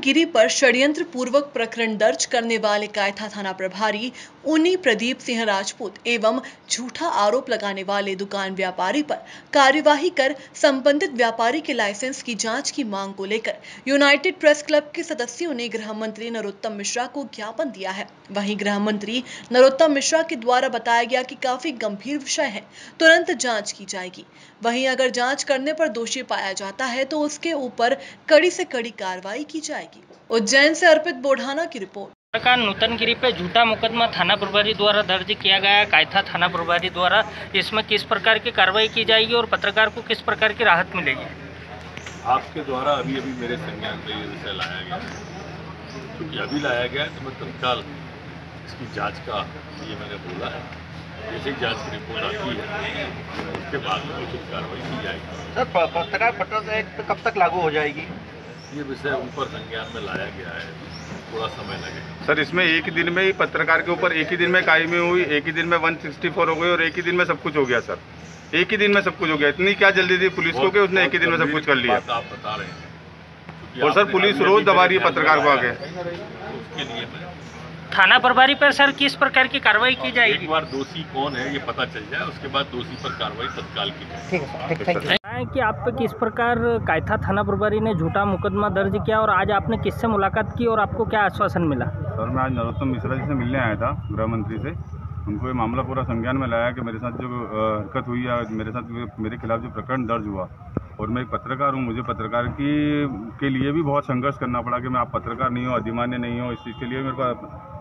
गिरी पर षड्यंत्र पूर्वक प्रकरण दर्ज करने वाले कायथा थाना प्रभारी उन्नी प्रदीप सिंह राजपूत एवं झूठा आरोप लगाने वाले दुकान व्यापारी पर कार्यवाही कर संबंधित व्यापारी के लाइसेंस की जाँच की मांग को लेकर यूनाइटेड प्रेस क्लब के सदस्यों ने गृह मंत्री नरोत्तम मिश्रा को ज्ञापन दिया है। वहीं गृह मंत्री नरोत्तम मिश्रा के द्वारा बताया गया कि काफ़ी गंभीर विषय है, तुरंत जाँच की जाएगी। वहीं अगर जाँच करने पर दोषी पाया जाता है तो उसके ऊपर कड़ी से कड़ी कार्रवाई की जाएगी। उज्जैन से अर्पित बोढ़ाना की रिपोर्ट। का नूतनगिरी पे झूठा मुकदमा थाना प्रभारी द्वारा दर्ज किया गया है। कायथा थाना प्रभारी द्वारा इसमें किस प्रकार की कार्रवाई की जाएगी और पत्रकार को किस प्रकार की राहत मिलेगी? आपके द्वारा अभी अभी मेरे संज्ञान में ये विषय लाया गया क्योंकि अभी लाया गया है तो मैं तत्काल इसकी जाँच का ये मैंने बोला है। जैसे ही जाँच की रिपोर्ट आती है उसके बाद में उचित कार्रवाई की जाएगी। सर पत्रकार पत्र एक्ट कब तक लागू हो जाएगी? ये विषय ऊपर संज्ञान में लाया गया है। थोड़ा समय लगेगा सर इसमें एक ही दिन में ही पत्रकार के ऊपर एक ही दिन में कायमी हुई एक ही दिन में 164 हो गई और एक ही दिन में सब कुछ हो गया सर। एक ही दिन में सब कुछ हो गया। इतनी क्या जल्दी थी? पुलिस को कि उसने एक ही दिन में सब कुछ कर लिया? आप बता रहे हैं। और सर पुलिस रोज दबा रही है पत्रकार को आगे। तो उसके लिए मैं थाना प्रभारी पर सर किस प्रकार की कार्रवाई की जाएगी एक बार दोषी कौन है ये पता चल जाए उसके बाद दोषी पर कार्रवाई तत्काल की जाए। है कि आप पे किस प्रकार कायथा थाना प्रभारी ने झूठा मुकदमा दर्ज किया और आज आपने किससे मुलाकात की और आपको क्या आश्वासन मिला? सर मैं आज नरोत्तम मिश्रा जी से मिलने आया था गृह मंत्री से। उनको ये मामला पूरा संज्ञान में लाया कि मेरे साथ जो हरकत हुई या मेरे साथ मेरे खिलाफ जो प्रकरण दर्ज हुआ और मैं एक पत्रकार हूँ, मुझे पत्रकार की, के लिए भी बहुत संघर्ष करना पड़ा कि मैं आप पत्रकार नहीं हो अधिमान्य नहीं हो, इस चीज़ के लिए मेरे को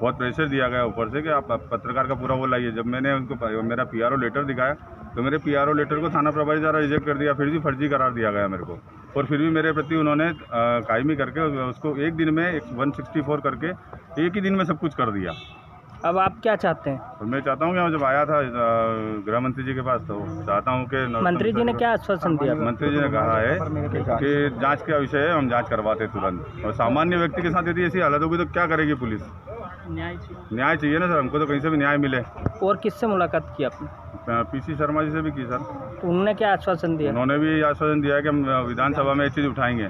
बहुत प्रेशर दिया गया ऊपर से कि आप पत्रकार का पूरा वो लाइए। जब मैंने उनको मेरा पीआरओ लेटर दिखाया तो मेरे पीआरओ लेटर को थाना प्रभारी द्वारा रिजेक्ट कर दिया, फिर भी फर्जी करार दिया गया मेरे को। और फिर भी मेरे प्रति उन्होंने कायमी करके उसको एक दिन में सिक्सटी फोर करके एक ही दिन में सब कुछ कर दिया। अब आप क्या चाहते हैं? और मैं चाहता हूँ कि मैं जब आया था गृह मंत्री जी के पास तो चाहता हूँ कि मंत्री जी ने क्या आश्वासन दिया? मंत्री जी ने कहा है कि जाँच का विषय है हम जाँच करवाते तुरंत। और सामान्य व्यक्ति के साथ यदि ऐसी हालत होगी तो क्या करेगी पुलिस? न्याय चाहिए। ना सर हमको तो कहीं से भी न्याय मिले। और किससे मुलाकात की आपने? पीसी शर्मा जी से भी की सर। तो उन्होंने क्या आश्वासन दिया? उन्होंने भी आश्वासन दिया है कि हम विधानसभा में ये चीज़ उठाएँगे।